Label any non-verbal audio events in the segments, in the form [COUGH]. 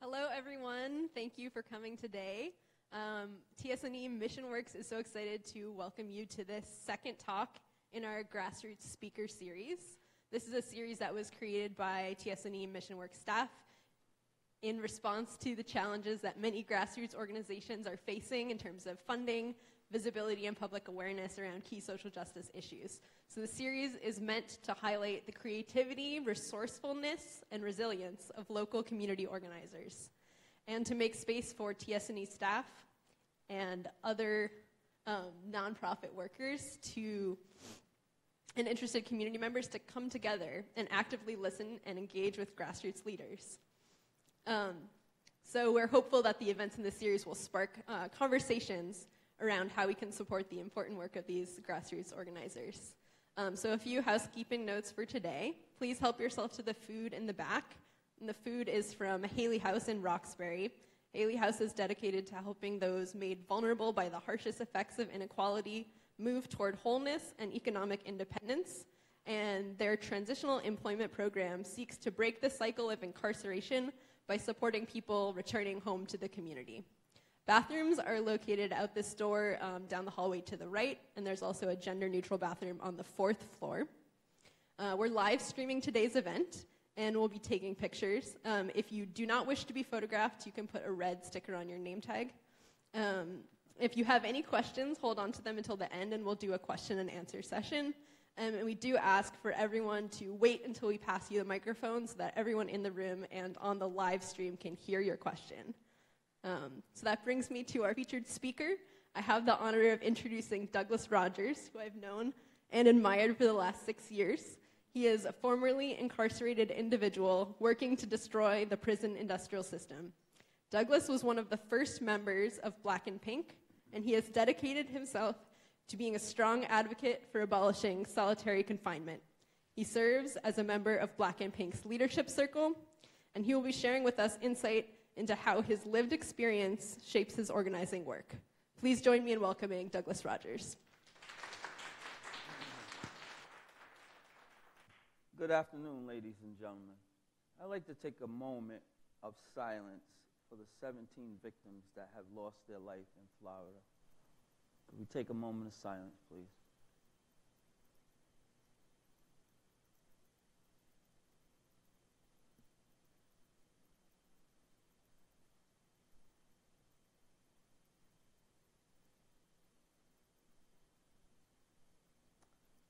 Hello, everyone. Thank you for coming today. Um, TSNE Mission Works is so excited to welcome you to this second talk in our grassroots speaker series. This is a series that was created by TSNE Mission Works staff in response to the challenges that many grassroots organizations are facing in terms of funding, visibility, and public awareness around key social justice issues. So the series is meant to highlight the creativity, resourcefulness, and resilience of local community organizers, and to make space for TSNE staff and other um, nonprofit workers to and interested community members to come together and actively listen and engage with grassroots leaders. Um, so we're hopeful that the events in this series will spark uh, conversations around how we can support the important work of these grassroots organizers. Um, so a few housekeeping notes for today. Please help yourself to the food in the back. And the food is from Haley House in Roxbury. Haley House is dedicated to helping those made vulnerable by the harshest effects of inequality move toward wholeness and economic independence. And their transitional employment program seeks to break the cycle of incarceration by supporting people returning home to the community. Bathrooms are located out this door um, down the hallway to the right, and there's also a gender neutral bathroom on the fourth floor. Uh, we're live streaming today's event, and we'll be taking pictures. Um, if you do not wish to be photographed, you can put a red sticker on your name tag. Um, if you have any questions, hold on to them until the end, and we'll do a question and answer session. Um, and we do ask for everyone to wait until we pass you the microphone so that everyone in the room and on the live stream can hear your question. Um, so that brings me to our featured speaker. I have the honor of introducing Douglas Rogers, who I've known and admired for the last six years. He is a formerly incarcerated individual working to destroy the prison industrial system. Douglas was one of the first members of Black and Pink, and he has dedicated himself to being a strong advocate for abolishing solitary confinement. He serves as a member of Black and Pink's leadership circle, and he will be sharing with us insight into how his lived experience shapes his organizing work. Please join me in welcoming Douglas Rogers. Good afternoon, ladies and gentlemen. I'd like to take a moment of silence for the 17 victims that have lost their life in Florida. Could we take a moment of silence, please?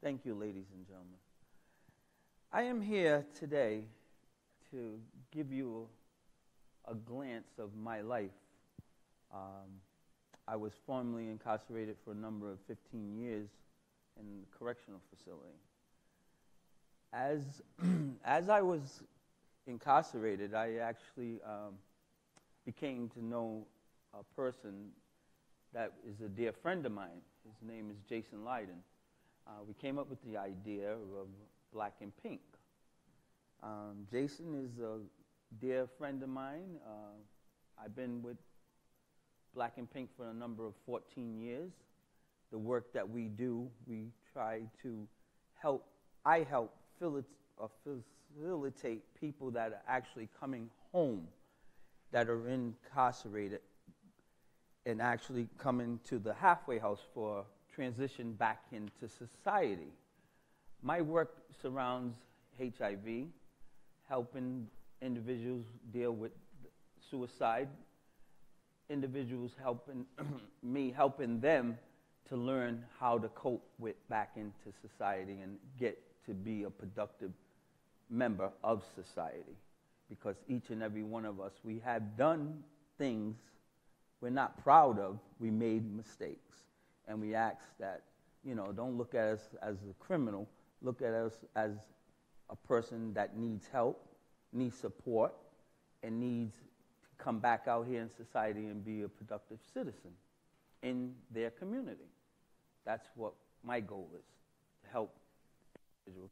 Thank you, ladies and gentlemen. I am here today to give you a glance of my life. Um, I was formerly incarcerated for a number of 15 years in a correctional facility. As, [CLEARS THROAT] as I was incarcerated, I actually um, became to know a person that is a dear friend of mine. His name is Jason Lydon uh, we came up with the idea of black and pink. Um, Jason is a dear friend of mine. Uh, I've been with Black and Pink for a number of 14 years. The work that we do, we try to help, I help facilitate people that are actually coming home that are incarcerated and actually coming to the halfway house for transition back into society. My work surrounds HIV, helping individuals deal with suicide, individuals helping [CLEARS THROAT] me helping them to learn how to cope with back into society and get to be a productive member of society. Because each and every one of us we have done things we're not proud of. We made mistakes and we ask that, you know, don't look at us as a criminal, look at us as a person that needs help, needs support, and needs to come back out here in society and be a productive citizen in their community. That's what my goal is, to help individuals.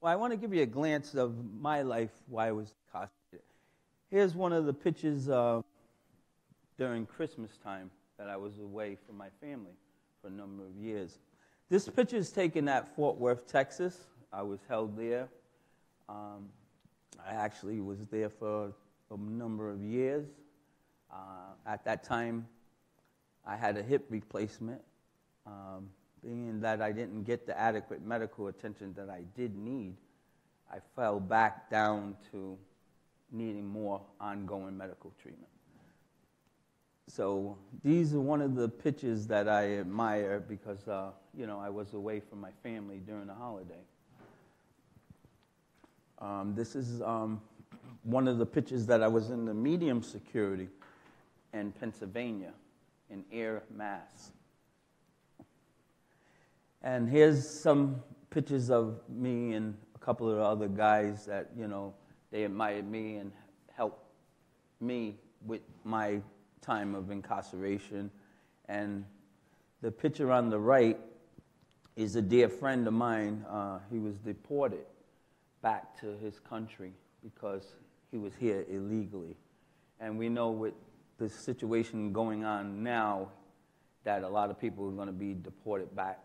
Well, I want to give you a glance of my life while I was incarcerated. Here's one of the pictures uh, during Christmas time that I was away from my family for a number of years. This picture is taken at Fort Worth, Texas. I was held there. Um, I actually was there for a number of years. Uh, at that time, I had a hip replacement. Um, being that I didn't get the adequate medical attention that I did need, I fell back down to needing more ongoing medical treatment. So these are one of the pictures that I admire because, uh, you know, I was away from my family during the holiday. Um, this is um, one of the pictures that I was in the medium security in Pennsylvania, in Ayer, Mass. And here's some pictures of me and a couple of other guys that, you know, they admired me and helped me with my time of incarceration. And the picture on the right is a dear friend of mine. Uh, he was deported back to his country because he was here illegally. And we know with the situation going on now that a lot of people are going to be deported back.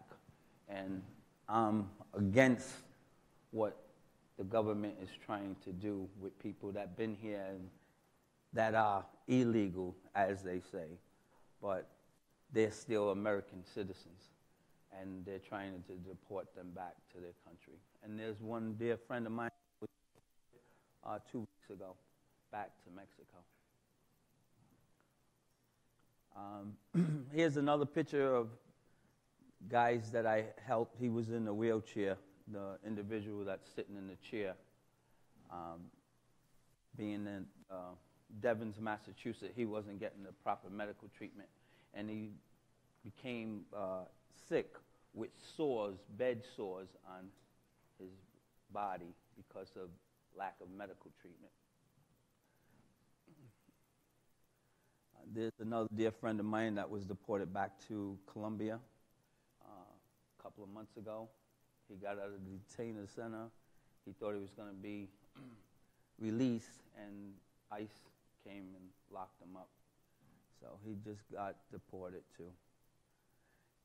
And I'm against what the government is trying to do with people that have been here and that are illegal, as they say, but they're still American citizens, and they're trying to deport them back to their country. And there's one dear friend of mine uh, two weeks ago back to Mexico. Um, [CLEARS THROAT] here's another picture of guys that I helped. He was in a wheelchair, the individual that's sitting in the chair, um, being in. Uh, Devens, Massachusetts, he wasn't getting the proper medical treatment, and he became uh, sick with sores, bed sores on his body because of lack of medical treatment. Uh, there's another dear friend of mine that was deported back to Colombia uh, a couple of months ago. He got out of the detainer center. He thought he was going to be [CLEARS THROAT] released, and ICE came and locked him up. So he just got deported too.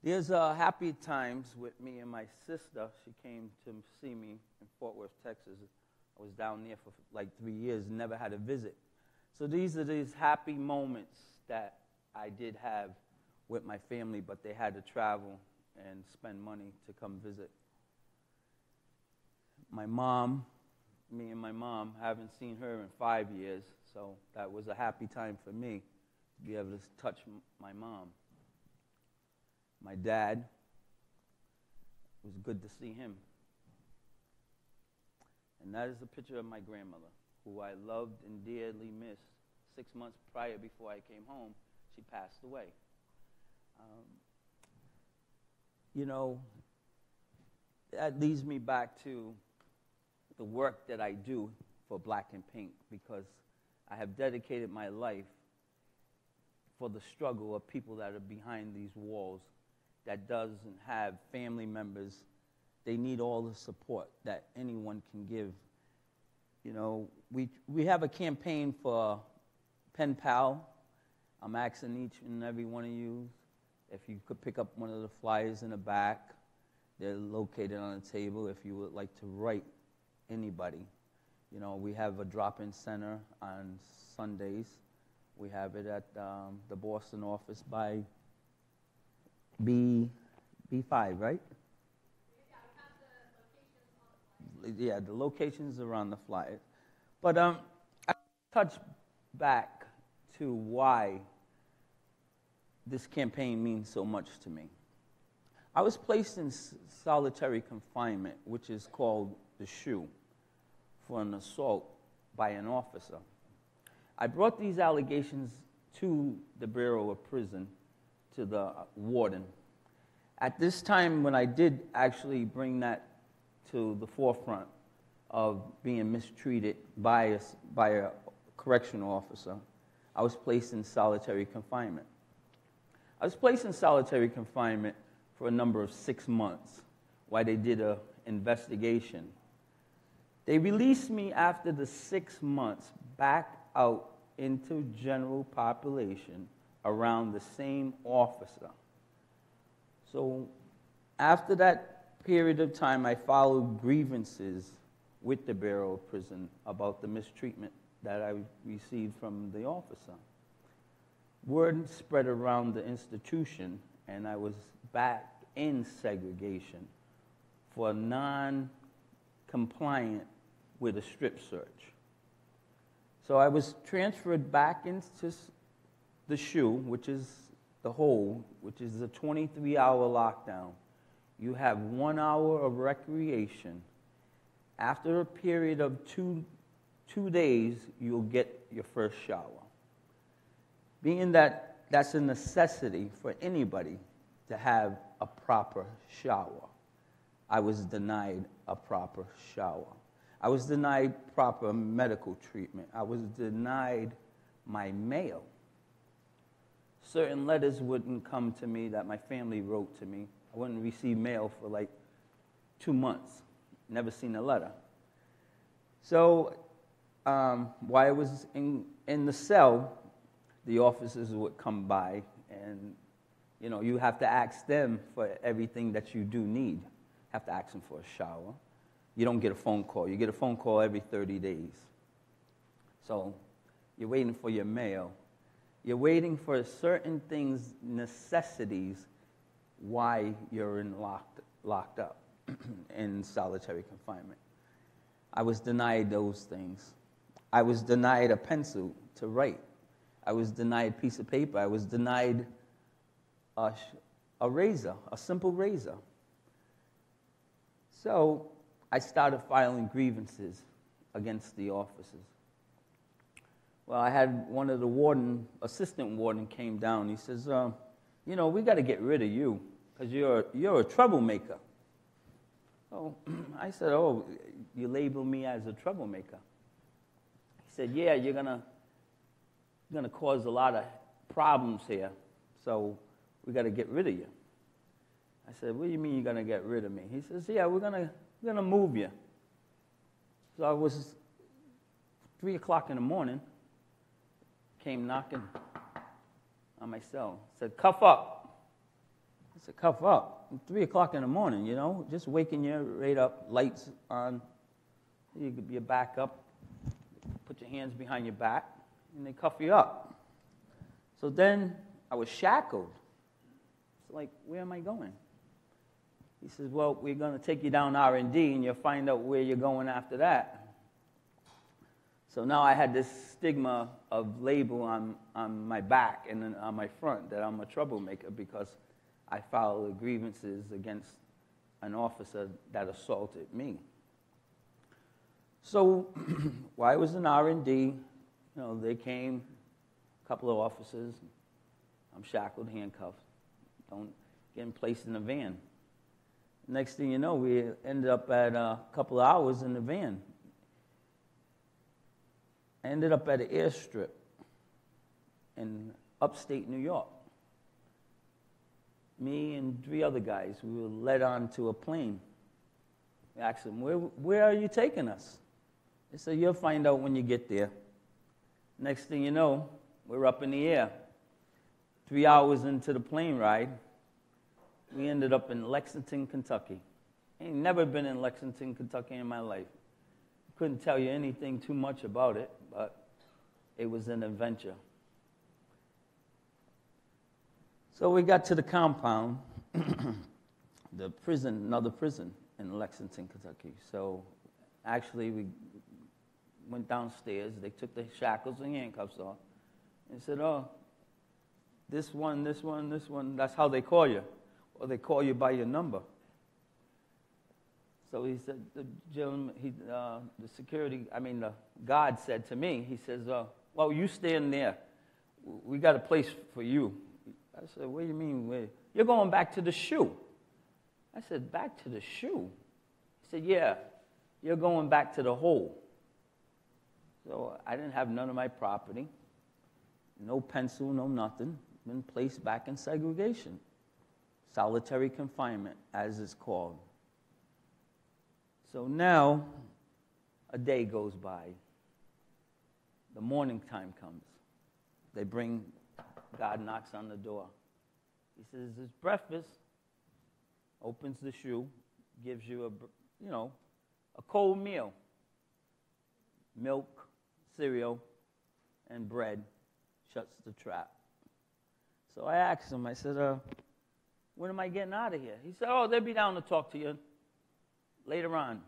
There's uh, happy times with me and my sister. She came to see me in Fort Worth, Texas. I was down there for like three years, never had a visit. So these are these happy moments that I did have with my family, but they had to travel and spend money to come visit. My mom, me and my mom, haven't seen her in five years. So that was a happy time for me to be able to touch m- my mom. My dad, it was good to see him. And that is a picture of my grandmother, who I loved and dearly missed. Six months prior, before I came home, she passed away. Um, you know, that leads me back to the work that I do for Black and Pink because I have dedicated my life for the struggle of people that are behind these walls that doesn't have family members. They need all the support that anyone can give. You know, we, we have a campaign for Pen Pal. I'm asking each and every one of you if you could pick up one of the flyers in the back. They're located on the table if you would like to write anybody. You know, we have a drop-in center on Sundays. We have it at um, the Boston office by B B5, right? Yeah, the locations are on the flyer. But um, I touch back to why this campaign means so much to me. I was placed in solitary confinement, which is called the SHU for an assault by an officer. I brought these allegations to the Bureau of Prison, to the warden. At this time, when I did actually bring that to the forefront of being mistreated by a, by a correctional officer, I was placed in solitary confinement. I was placed in solitary confinement for a number of six months while they did an investigation they released me after the six months back out into general population around the same officer. So after that period of time, I followed grievances with the Bureau of Prison about the mistreatment that I received from the officer. Word spread around the institution, and I was back in segregation for non compliant with a strip search. So I was transferred back into the SHU, which is the hole, which is a 23 hour lockdown. You have one hour of recreation. After a period of two, two days, you'll get your first shower. Being that that's a necessity for anybody to have a proper shower, I was denied a proper shower. I was denied proper medical treatment. I was denied my mail. Certain letters wouldn't come to me that my family wrote to me. I wouldn't receive mail for like two months. Never seen a letter. So um, while I was in, in the cell, the officers would come by and you know you have to ask them for everything that you do need have to ask them for a shower you don't get a phone call. You get a phone call every 30 days. So you're waiting for your mail. You're waiting for certain things necessities why you're in locked, locked up [CLEARS THROAT] in solitary confinement. I was denied those things. I was denied a pencil to write. I was denied a piece of paper. I was denied a, a razor, a simple razor. So I started filing grievances against the officers. Well, I had one of the warden, assistant warden, came down. He says, uh, "You know, we got to get rid of you because you're you're a troublemaker." Oh, [CLEARS THROAT] I said, "Oh, you label me as a troublemaker?" He said, "Yeah, you're gonna going to cause a lot of problems here, so we got to get rid of you. I said, What do you mean you're going to get rid of me? He says, Yeah, we're going to we're gonna move you. So I was 3 o'clock in the morning, came knocking on my cell, said, Cuff up. I said, Cuff up. 3 o'clock in the morning, you know, just waking you right up, lights on, you could be back up, put your hands behind your back and they cuff you up. So then I was shackled. It's like, where am I going? He says, well, we're going to take you down R&D and you'll find out where you're going after that. So now I had this stigma of label on, on my back and on my front that I'm a troublemaker because I filed grievances against an officer that assaulted me. So [CLEARS THROAT] I was in R&D, you know, they came, a couple of officers. I'm shackled, handcuffed. Don't getting placed in the van. Next thing you know, we ended up at a couple of hours in the van. Ended up at an airstrip in upstate New York. Me and three other guys, we were led onto a plane. We asked them, where, where are you taking us? They said, You'll find out when you get there. Next thing you know, we're up in the air. Three hours into the plane ride, we ended up in Lexington, Kentucky. I ain't never been in Lexington, Kentucky in my life. Couldn't tell you anything too much about it, but it was an adventure. So we got to the compound, [CLEARS THROAT] the prison, another prison in Lexington, Kentucky. So actually, we went downstairs. They took the shackles and handcuffs off and said, Oh, this one, this one, this one, that's how they call you. Or they call you by your number. So he said, the gentleman, he, uh, the security, I mean, the guard said to me, he says, uh, Well, you stand there. We got a place for you. I said, What do you mean? You're going back to the SHU. I said, Back to the SHU? He said, Yeah, you're going back to the hole. So I didn't have none of my property, no pencil, no nothing. Been placed back in segregation, solitary confinement, as it's called. So now a day goes by. The morning time comes. They bring, God knocks on the door. He says, It's breakfast. Opens the shoe, gives you a, you know, a cold meal milk, cereal and bread, shuts the trap. So I asked him, I said, uh, when am I getting out of here? He said, oh, they'll be down to talk to you later on.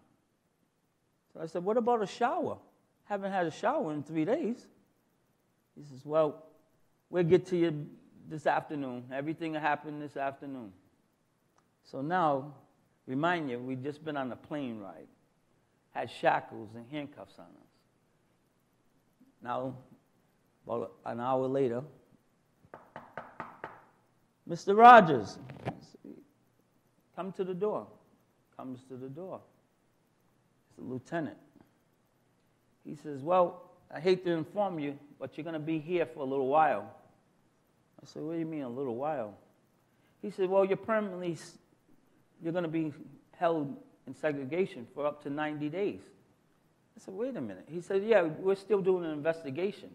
So I said, what about a shower? Haven't had a shower in three days. He says, well, we'll get to you this afternoon. Everything will happen this afternoon. So now, remind you, we've just been on a plane ride, had shackles and handcuffs on us. Now, about an hour later, Mr. Rogers, come to the door. Comes to the door. It's the lieutenant. He says, Well, I hate to inform you, but you're going to be here for a little while. I said, What do you mean a little while? He said, Well, you're permanently, you're going to be held in segregation for up to 90 days. I said, Wait a minute. He said, Yeah, we're still doing an investigation.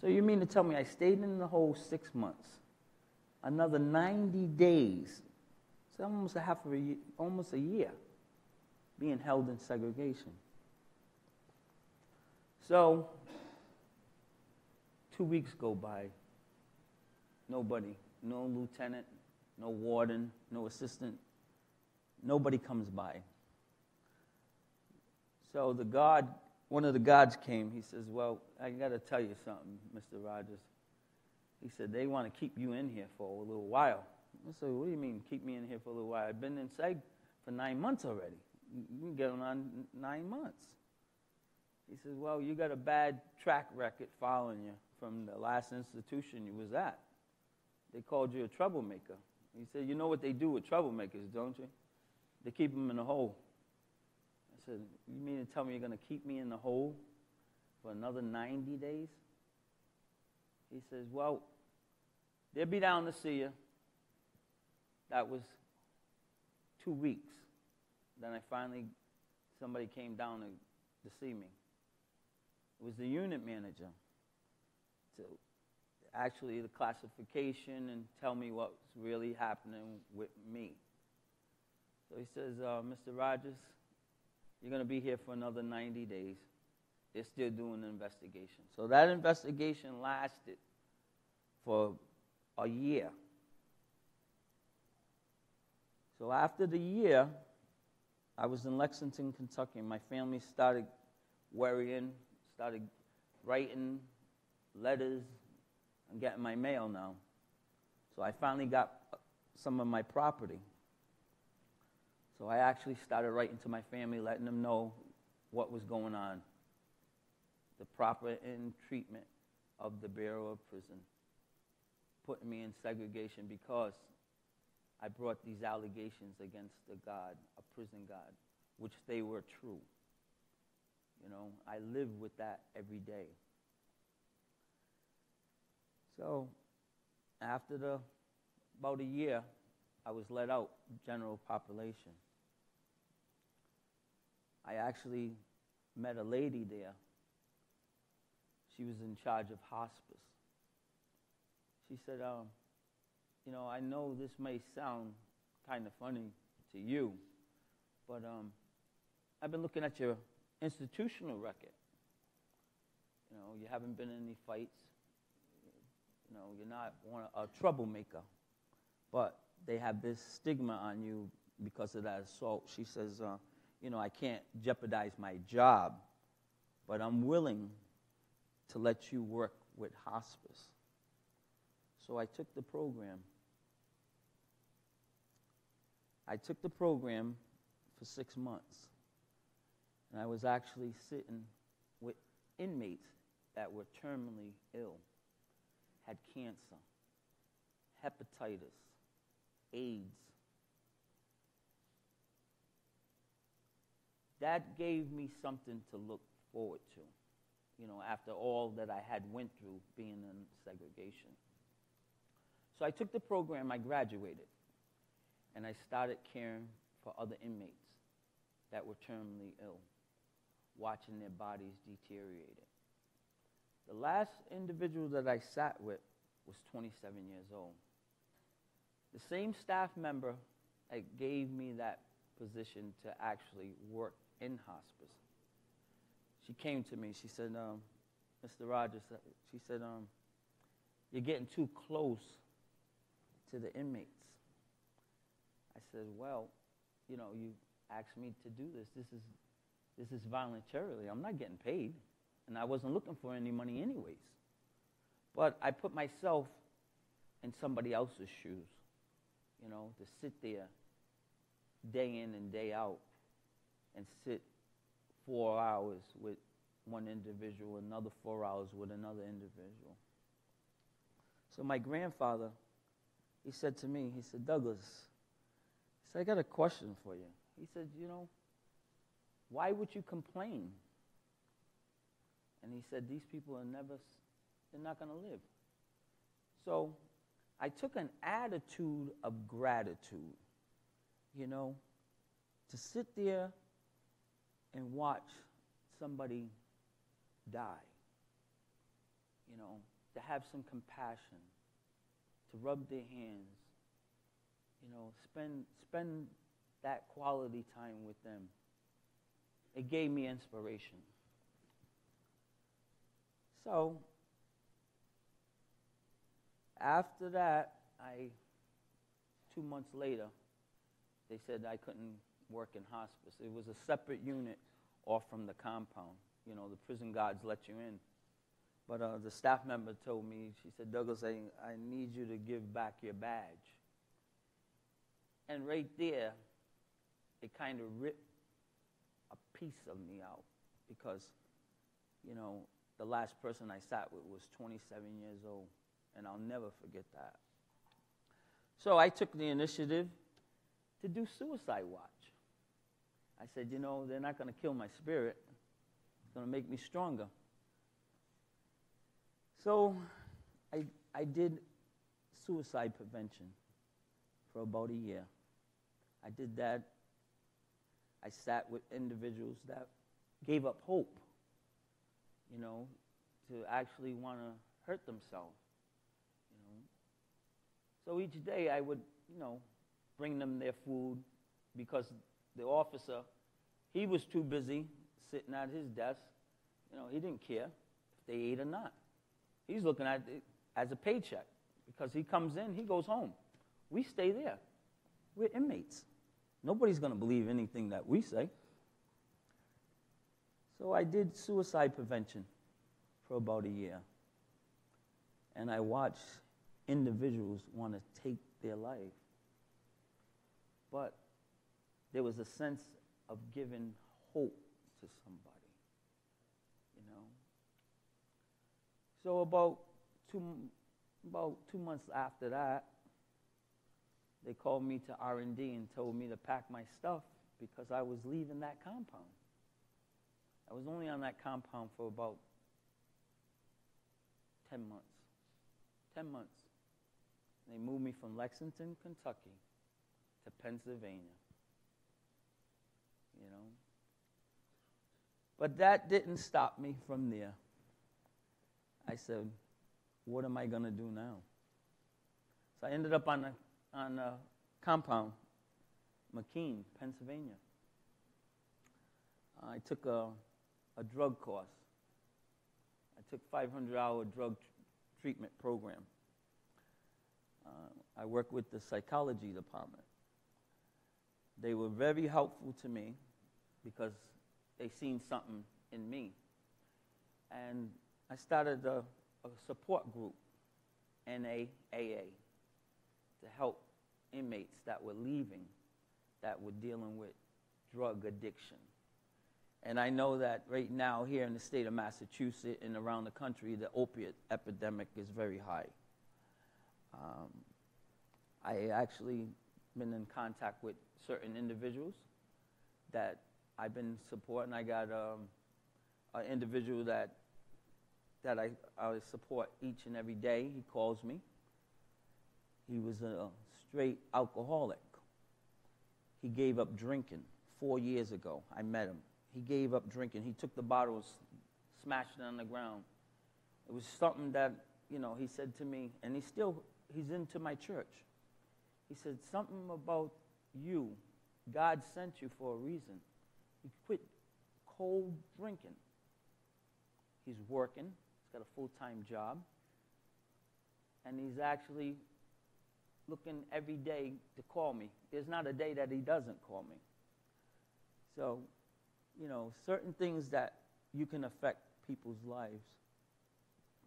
So you mean to tell me I stayed in the hole six months, another 90 days, so almost a half of a year, almost a year, being held in segregation. So two weeks go by. Nobody, no lieutenant, no warden, no assistant, nobody comes by. So the guard one of the guards came. He says, Well, I got to tell you something, Mr. Rogers. He said, They want to keep you in here for a little while. I said, What do you mean, keep me in here for a little while? I've been in for nine months already. You can get on nine months. He says, Well, you got a bad track record following you from the last institution you was at. They called you a troublemaker. He said, You know what they do with troublemakers, don't you? They keep them in a hole I said, You mean to tell me you're going to keep me in the hole for another 90 days? He says, Well, they'll be down to see you. That was two weeks. Then I finally, somebody came down to, to see me. It was the unit manager to actually the classification and tell me what's really happening with me. So he says, uh, Mr. Rogers, you're going to be here for another 90 days. They're still doing an investigation. So that investigation lasted for a year. So after the year, I was in Lexington, Kentucky, and my family started worrying, started writing letters. I'm getting my mail now. So I finally got some of my property. So I actually started writing to my family, letting them know what was going on, the proper in treatment of the Bureau of Prison, putting me in segregation because I brought these allegations against the God, a prison God, which they were true. You know, I live with that every day. So, after the about a year, I was let out, general population. I actually met a lady there. She was in charge of hospice. She said, um, You know, I know this may sound kind of funny to you, but um, I've been looking at your institutional record. You know, you haven't been in any fights. You know, you're not a troublemaker. But they have this stigma on you because of that assault. She says, uh, you know, I can't jeopardize my job, but I'm willing to let you work with hospice. So I took the program. I took the program for six months. And I was actually sitting with inmates that were terminally ill, had cancer, hepatitis, AIDS, that gave me something to look forward to, you know, after all that I had went through being in segregation. So I took the program, I graduated, and I started caring for other inmates that were terminally ill, watching their bodies deteriorate. The last individual that I sat with was 27 years old. The same staff member that gave me that position to actually work in hospice. she came to me. She said, um, Mr. Rogers, she said, um, you're getting too close to the inmates. I said, well, you know, you asked me to do this. This is, this is voluntarily. I'm not getting paid. And I wasn't looking for any money anyways. But I put myself in somebody else's shoes, you know, to sit there day in and day out and sit four hours with one individual, another four hours with another individual. So my grandfather, he said to me, he said, Douglas, he said, I got a question for you. He said, you know, why would you complain? And he said, these people are never, they're not going to live. So I took an attitude of gratitude, you know, to sit there and watch somebody die. You know, to have some compassion, to rub their hands, you know, spend, spend that quality time with them. It gave me inspiration. So, after that, I, two months later, they said I couldn't work in hospice. It was a separate unit off from the compound. You know, the prison guards let you in. But uh, the staff member told me, she said, Douglas, I, I need you to give back your badge. And right there, it kind of ripped a piece of me out because, you know, the last person I sat with was 27 years old, and I'll never forget that. So I took the initiative to do Suicide Watch. I said, you know, they're not going to kill my spirit, it's going to make me stronger. So I, I did suicide prevention for about a year. I did that. I sat with individuals that gave up hope, you know, to actually want to hurt themselves. You know. So each day I would, you know, bring them their food because the officer, he was too busy sitting at his desk. You know, he didn't care if they ate or not. He's looking at it as a paycheck because he comes in, he goes home. We stay there. We're inmates. Nobody's going to believe anything that we say. So I did suicide prevention for about a year. And I watched individuals want to take their life. But there was a sense of giving hope to somebody, you know. So about two, about two months after that, they called me to R&D and told me to pack my stuff because I was leaving that compound. I was only on that compound for about 10 months. 10 months. They moved me from Lexington, Kentucky to Pennsylvania. You know? But that didn't stop me from there. I said, what am I going to do now? So I ended up on a on a compound, McKean, Pennsylvania. I took a, a drug course. I took 500 hour drug t- treatment program. Uh, I worked with the psychology department. They were very helpful to me because they seen something in me. And I started a, a support group, NAAA to help inmates that were leaving that were dealing with drug addiction. And I know that right now, here in the state of Massachusetts and around the country, the opiate epidemic is very high. Um, I actually been in contact with certain individuals that I've been supporting. I got um, an individual that that I, I support each and every day. He calls me. He was a straight alcoholic. He gave up drinking four years ago. I met him. He gave up drinking. He took the bottles, smashed it on the ground. It was something that, you know, he said to me, and he still, he's into my church. He said, something about you, God sent you for a reason. He quit cold drinking. He's working, he's got a full time job, and he's actually looking every day to call me. There's not a day that he doesn't call me. So, you know, certain things that you can affect people's lives.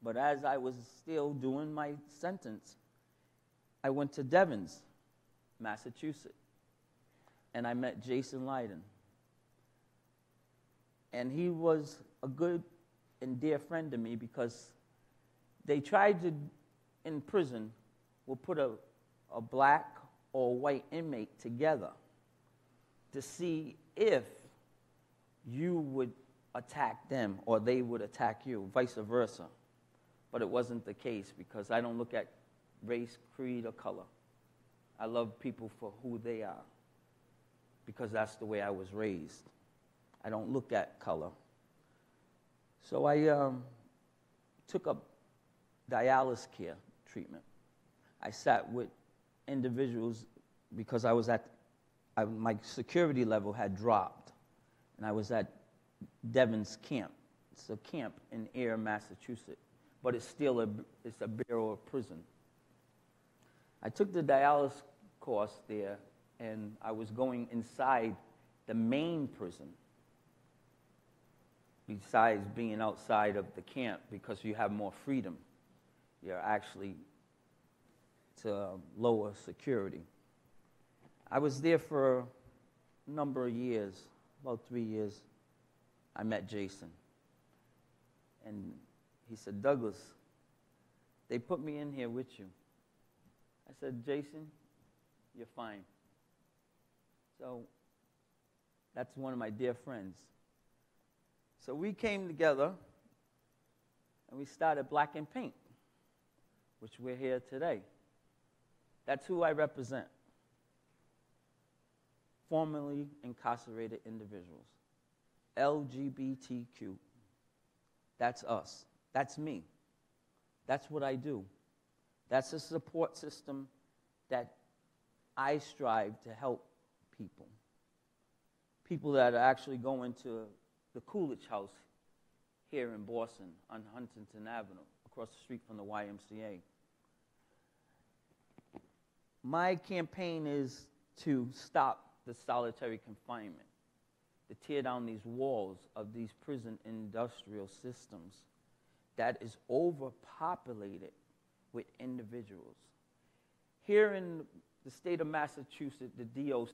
But as I was still doing my sentence, I went to Devens, Massachusetts, and I met Jason Lydon. And he was a good and dear friend to me because they tried to, in prison, will put a, a black or white inmate together to see if you would attack them or they would attack you, vice versa. But it wasn't the case because I don't look at race, creed, or color. I love people for who they are because that's the way I was raised. I don't look at color. So I um, took up dialysis care treatment. I sat with individuals because I was at, I, my security level had dropped, and I was at Devens Camp. It's a camp in Ayer, Massachusetts, but it's still a, it's a bureau of prison. I took the dialysis course there, and I was going inside the main prison besides being outside of the camp because you have more freedom. You're actually to lower security. I was there for a number of years, about three years. I met Jason. And he said, Douglas, they put me in here with you. I said, Jason, you're fine. So that's one of my dear friends. So we came together and we started Black and Pink, which we're here today. That's who I represent. Formerly incarcerated individuals. LGBTQ. That's us. That's me. That's what I do. That's a support system that I strive to help people. People that are actually going to the Coolidge House here in Boston on Huntington Avenue, across the street from the YMCA. My campaign is to stop the solitary confinement, to tear down these walls of these prison industrial systems that is overpopulated with individuals. Here in the state of Massachusetts, the DOC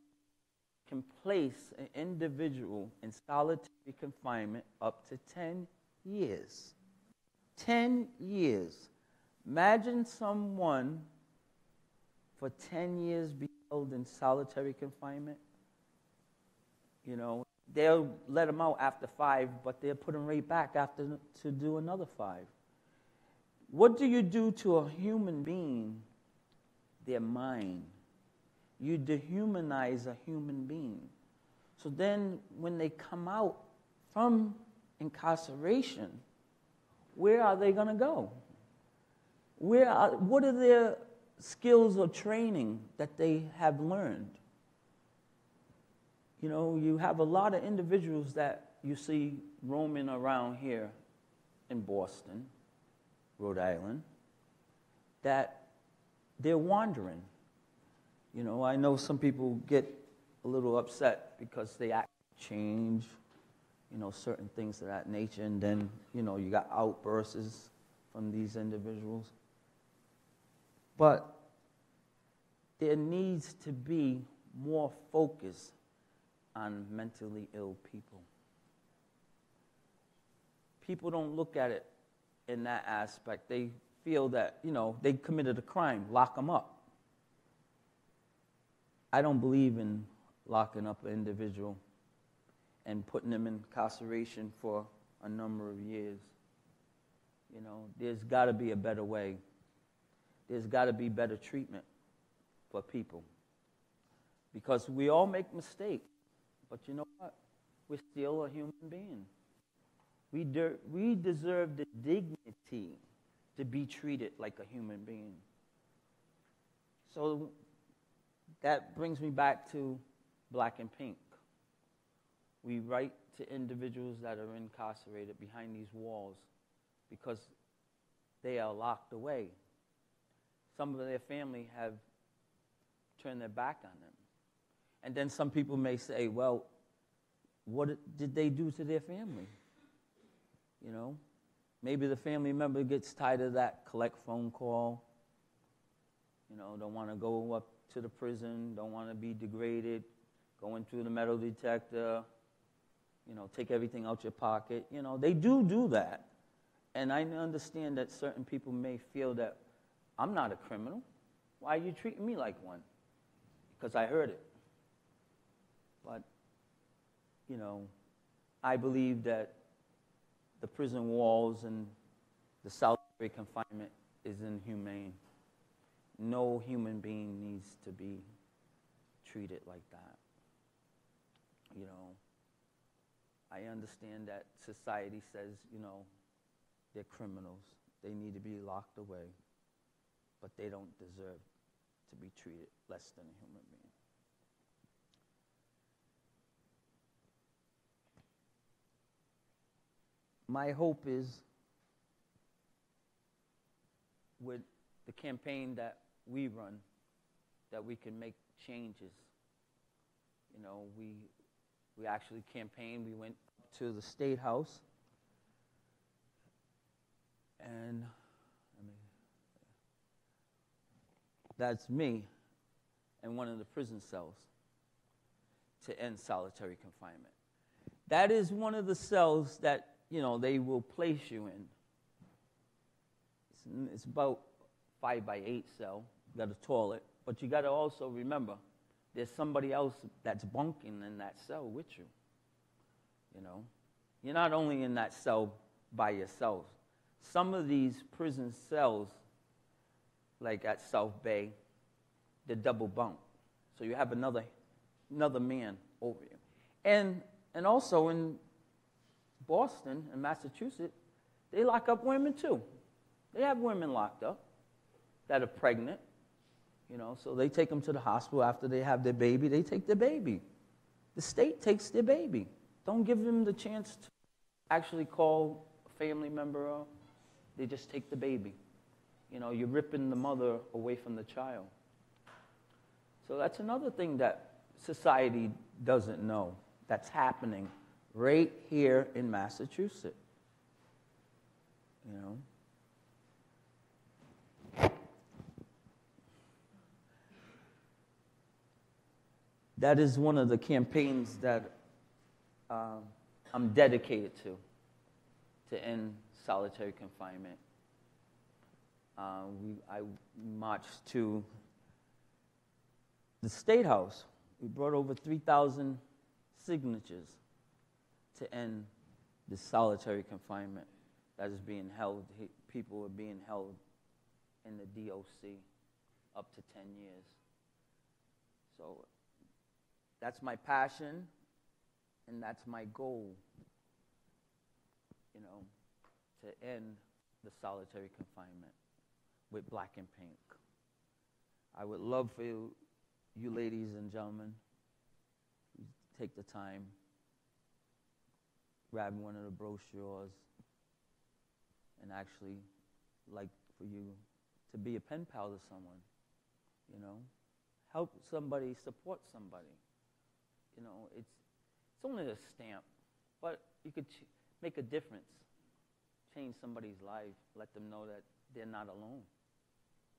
can place an individual in solitary confinement up to 10 years. 10 years. Imagine someone for 10 years being held in solitary confinement. You know, they'll let them out after five, but they'll put them right back after to do another five. What do you do to a human being? Their mind you dehumanize a human being. So then, when they come out from incarceration, where are they going to go? Where are, what are their skills or training that they have learned? You know, you have a lot of individuals that you see roaming around here in Boston, Rhode Island, that they're wandering. You know, I know some people get a little upset because they act change, you know, certain things of that nature, and then, you know, you got outbursts from these individuals. But there needs to be more focus on mentally ill people. People don't look at it in that aspect. They feel that, you know, they committed a crime, lock them up. I don't believe in locking up an individual and putting them in incarceration for a number of years. You know, there's got to be a better way. There's got to be better treatment for people. Because we all make mistakes. But you know what? We're still a human being. We, de- we deserve the dignity to be treated like a human being. So that brings me back to black and pink. We write to individuals that are incarcerated behind these walls because they are locked away. Some of their family have turned their back on them. And then some people may say, well, what did they do to their family? You know, maybe the family member gets tired of that collect phone call. You know, don't want to go up to the prison, don't want to be degraded, going through the metal detector, you know, take everything out your pocket. You know, they do do that. And I understand that certain people may feel that I'm not a criminal. Why are you treating me like one? Because I heard it. But, you know, I believe that the prison walls and the solitary confinement is inhumane. No human being needs to be treated like that. You know, I understand that society says, you know, they're criminals. They need to be locked away. But they don't deserve to be treated less than a human being. My hope is with the campaign that we run that we can make changes. You know, we, we actually campaigned, we went to the State House, and I mean, that's me in one of the prison cells to end solitary confinement. That is one of the cells that, you know, they will place you in. It's, it's about five by eight cell, got a toilet, but you got to also remember there's somebody else that's bunking in that cell with you. You know, you're not only in that cell by yourself. Some of these prison cells, like at South Bay, they're double bunk. So you have another, another man over you. And, and also in Boston and Massachusetts, they lock up women too. They have women locked up that are pregnant, you know, so they take them to the hospital after they have their baby. They take their baby. The state takes their baby. Don't give them the chance to actually call a family member up. They just take the baby. You know, you're ripping the mother away from the child. So that's another thing that society doesn't know that's happening right here in Massachusetts. You know? That is one of the campaigns that uh, I'm dedicated to, to end solitary confinement. Uh, we, I marched to the State House. We brought over 3,000 signatures to end the solitary confinement that is being held. People are being held in the DOC up to 10 years. So that's my passion, and that's my goal, you know, to end the solitary confinement with black and pink. I would love for you, you ladies and gentlemen, take the time, grab one of the brochures, and actually like for you to be a pen pal to someone, you know, help somebody, support somebody you know, it's, it's only a stamp, but you could ch- make a difference, change somebody's life, let them know that they're not alone.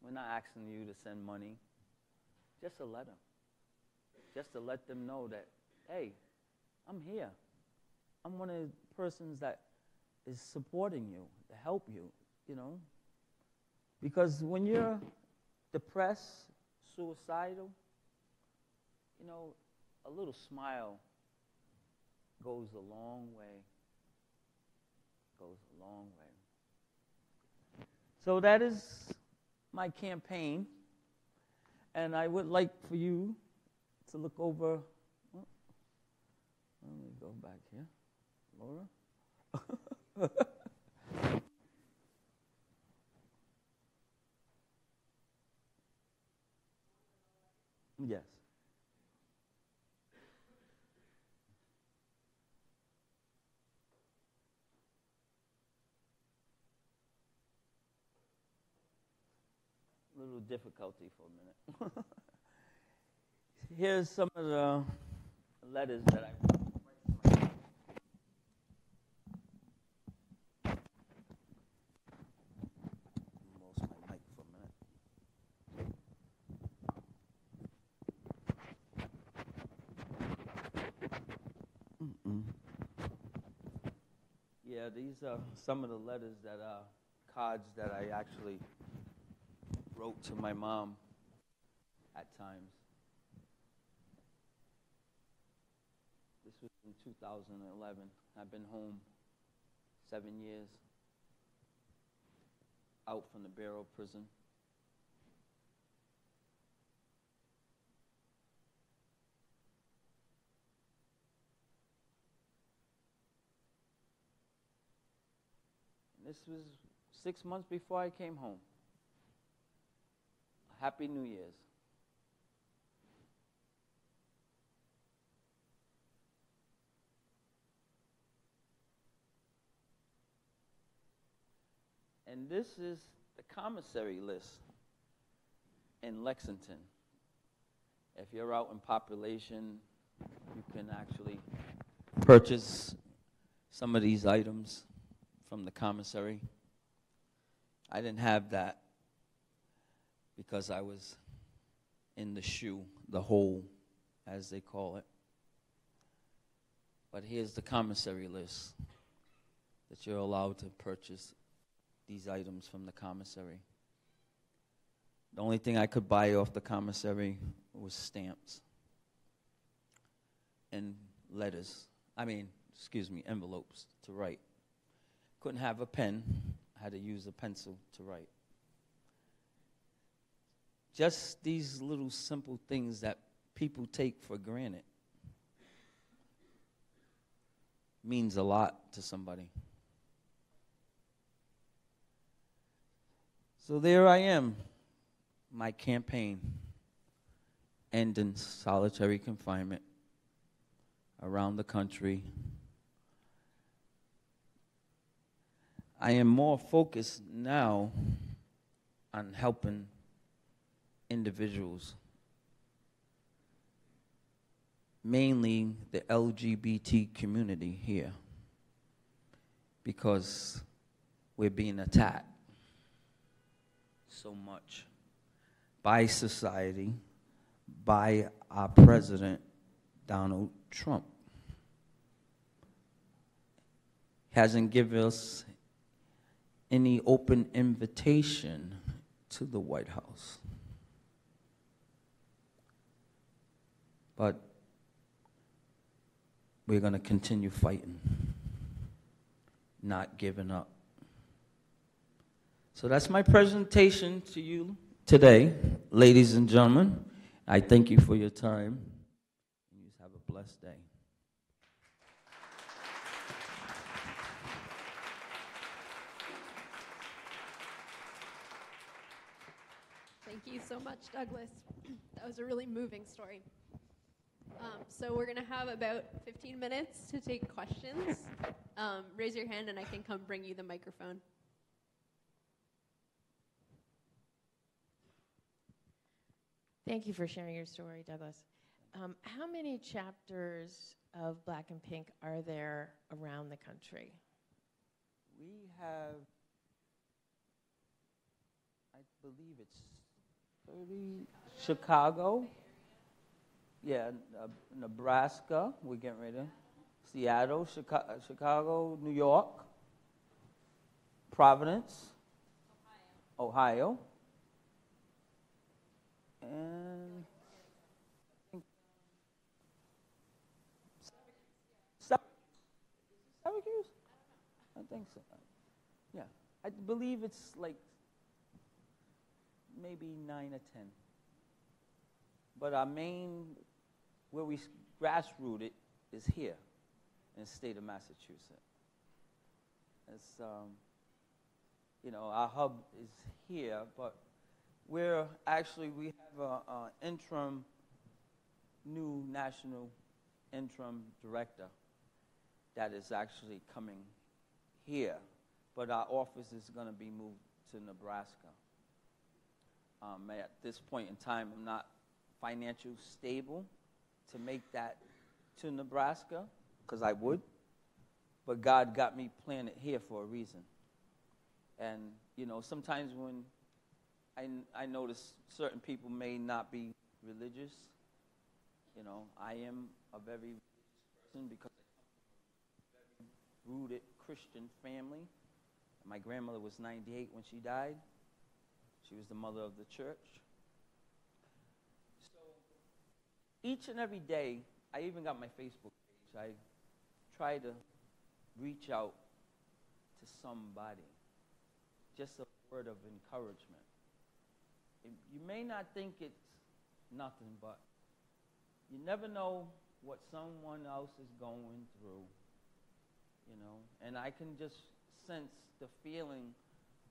We're not asking you to send money, just a letter, just to let them know that, hey, I'm here. I'm one of the persons that is supporting you, to help you, you know. Because when you're depressed, suicidal, you know, a little smile goes a long way. Goes a long way. So that is my campaign. And I would like for you to look over. Oh, let me go back here. Laura? [LAUGHS] yes. Little difficulty for a minute. [LAUGHS] Here's some of the letters that I. Yeah, these are some of the letters that are cards that I actually wrote to my mom at times. This was in 2011. I've been home seven years, out from the Barrow prison. This was six months before I came home. Happy New Year's. And this is the commissary list in Lexington. If you're out in population, you can actually purchase some of these items from the commissary. I didn't have that because I was in the SHU, the hole, as they call it. But here's the commissary list that you're allowed to purchase these items from the commissary. The only thing I could buy off the commissary was stamps and letters. I mean, excuse me, envelopes to write. Couldn't have a pen, I had to use a pencil to write. Just these little simple things that people take for granted means a lot to somebody. So there I am, my campaign, ending solitary confinement around the country. I am more focused now on helping individuals, mainly the LGBT community here, because we're being attacked so much by society, by our president, Donald Trump. Hasn't given us any open invitation to the White House. But we're going to continue fighting, not giving up. So that's my presentation to you today, ladies and gentlemen. I thank you for your time. You have a blessed day. Thank you so much, Douglas. [CLEARS THROAT] that was a really moving story. Um, so we're going to have about 15 minutes to take questions. Um, raise your hand and I can come bring you the microphone. Thank you for sharing your story, Douglas. Um, how many chapters of Black and Pink are there around the country? We have, I believe it's 30, Chicago. Yeah, uh, Nebraska, we're getting ready. Seattle, Chica- Chicago, New York, Providence, Ohio, and Sy- Syracuse? I think so. Yeah, I believe it's like maybe nine or ten. But our main, where we grassrooted, is here in the state of Massachusetts. It's, um, you know, our hub is here, but we're actually, we have an interim, new national interim director that is actually coming here, but our office is going to be moved to Nebraska. Um, at this point in time, I'm not financially stable to make that to Nebraska, because I would. But God got me planted here for a reason. And, you know, sometimes when I, I notice certain people may not be religious, you know, I am a very religious person because I come from a very rooted Christian family. My grandmother was 98 when she died. She was the mother of the church. So each and every day, I even got my Facebook page. I try to reach out to somebody. Just a word of encouragement. You may not think it's nothing, but you never know what someone else is going through. You know, and I can just sense the feeling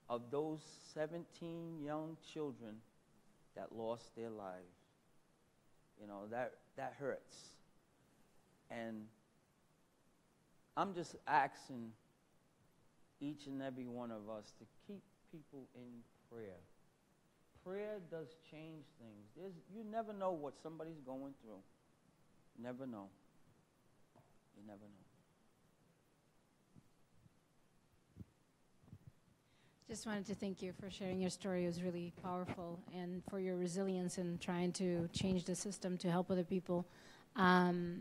of those 17 young children that lost their lives. You know, that, that hurts. And I'm just asking each and every one of us to keep people in prayer. Prayer does change things. There's, you never know what somebody's going through. Never know. You never know. I just wanted to thank you for sharing your story. It was really powerful, and for your resilience in trying to change the system to help other people. Um,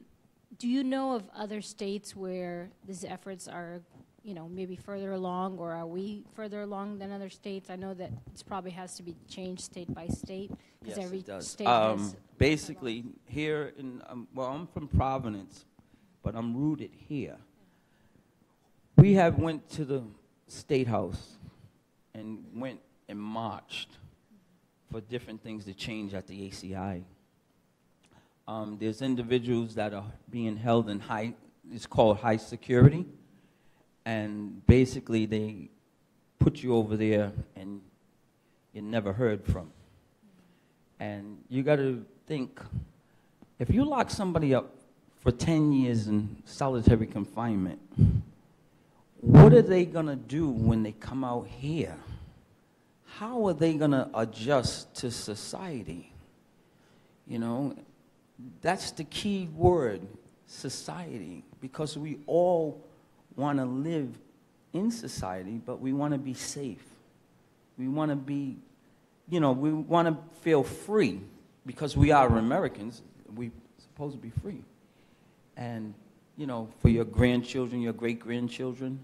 do you know of other states where these efforts are, you know, maybe further along, or are we further along than other states? I know that this probably has to be changed state by state Yes, every it does. state Um, has. basically, here in, um, well, I'm from Providence, but I'm rooted here. We have went to the State House and went and marched for different things to change at the ACI. Um, there's individuals that are being held in high, it's called high security, and basically they put you over there and you're never heard from. And you got to think if you lock somebody up for 10 years in solitary confinement, what are they going to do when they come out here? How are they going to adjust to society? You know, that's the key word society because we all want to live in society, but we want to be safe. We want to be you know, we want to feel free because we are Americans. We're supposed to be free. And, you know, for your grandchildren, your great grandchildren,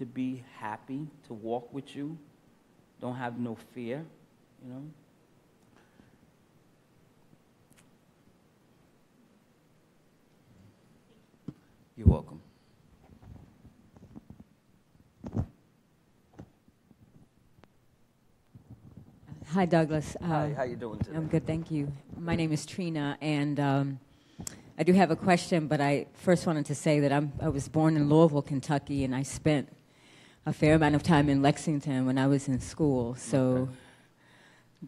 to, be happy, to walk with you, don't have no fear, you know. You're welcome. Hi, Douglas. Hi, Uh, how you doing today? I'm good, thank you. My name is Trina, and um, I do have a question, but I first wanted to say that I'm, I was born in Louisville, Kentucky, and I spent a fair amount of time in Lexington when I was in school. So Okay.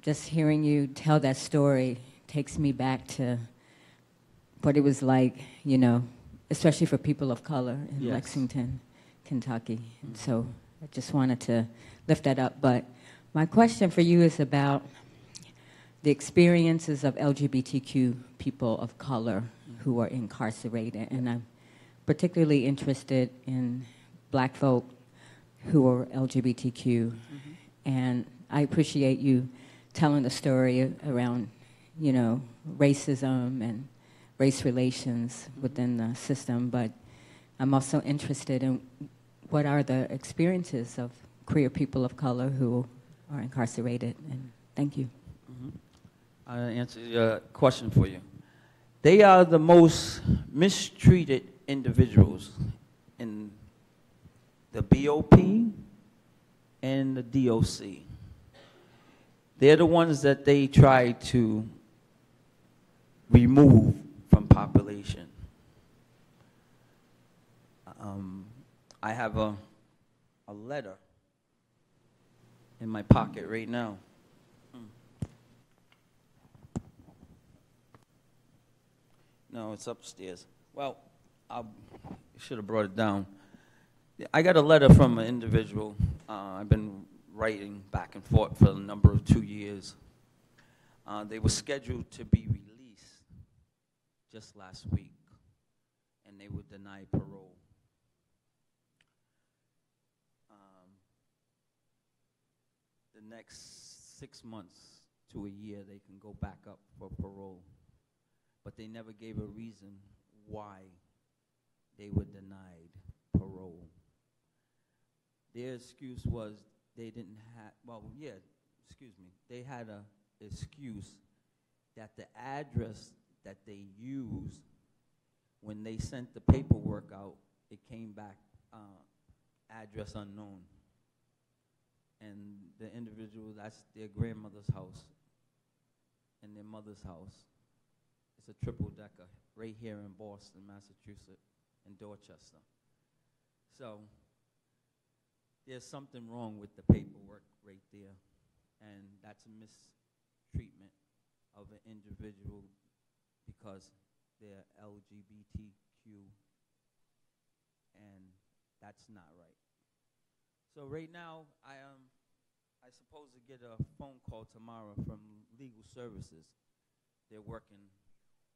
just hearing you tell that story takes me back to what it was like, you know, especially for people of color in Yes. Lexington, Kentucky. And so I just wanted to lift that up. But my question for you is about the experiences of LGBTQ people of color who mm-hmm. are incarcerated. And I'm particularly interested in black folk who are LGBTQ. Mm-hmm. And I appreciate you telling the story around, you know, racism and race relations mm-hmm. within the system. But I'm also interested in what are the experiences of queer people of color who are incarcerated. And thank you. Mm-hmm. I'll answer your question for you. They are the most mistreated individuals in the BOP and the DOC. They're the ones that they try to remove from population. Um, I have a, a letter in my pocket right now. No, it's upstairs. Well, I should have brought it down. I got a letter from an individual. Uh, I've been writing back and forth for a number of two years. Uh, they were scheduled to be released just last week, and they were denied parole. Um, the next six months to a year, they can go back up for parole. But they never gave a reason why they were denied parole. Their excuse was they didn't have, well, yeah, excuse me, they had a excuse that the address that they used when they sent the paperwork out, it came back uh, address unknown. And the individual, that's their grandmother's house and their mother's house. It's a triple decker right here in Boston, Massachusetts, in Dorchester. So there's something wrong with the paperwork right there, and that's a mistreatment of an individual because they're LGBTQ, and that's not right. So right now, I am, I suppose to get a phone call tomorrow from Legal Services. They're working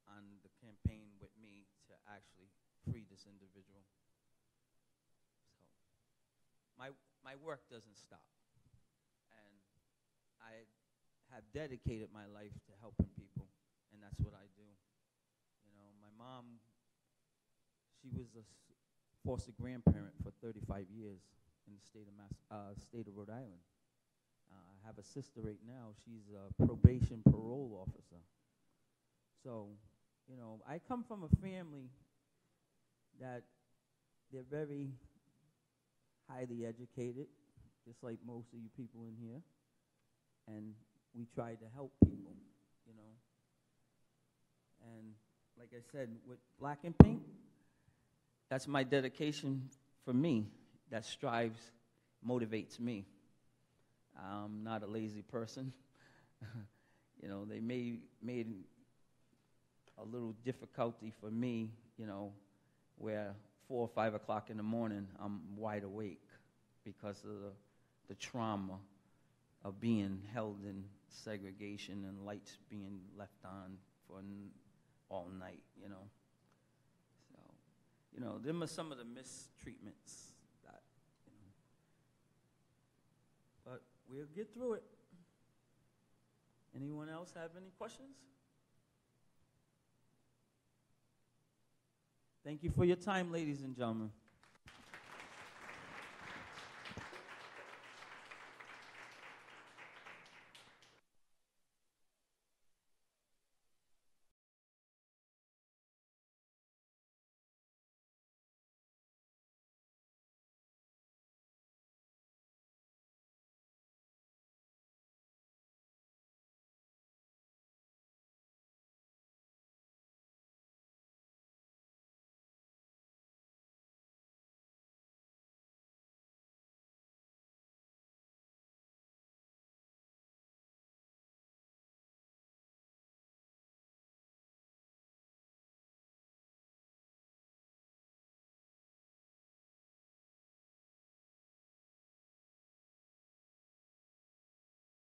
on the campaign with me to actually free this individual. My, my work doesn't stop. And I have dedicated my life to helping people, and that's what I do. You know, my mom, she was a foster grandparent for 35 years in the state of Mass, uh, state of Rhode Island. Uh, I have a sister right now. She's a probation parole officer. So, you know, I come from a family that they're very highly educated, just like most of you people in here. And we try to help people, you know. And like I said, with Black and Pink, that's my dedication for me. That strives, motivates me. I'm not a lazy person. [LAUGHS] you know, they made made a little difficulty for me, you know, where four or five o'clock in the morning I'm wide awake because of the, the trauma of being held in segregation and lights being left on for n- all night, you know. So, you know, them are some of the mistreatments that, you know. But we'll get through it. Anyone else have any questions? Thank you for your time, ladies and gentlemen.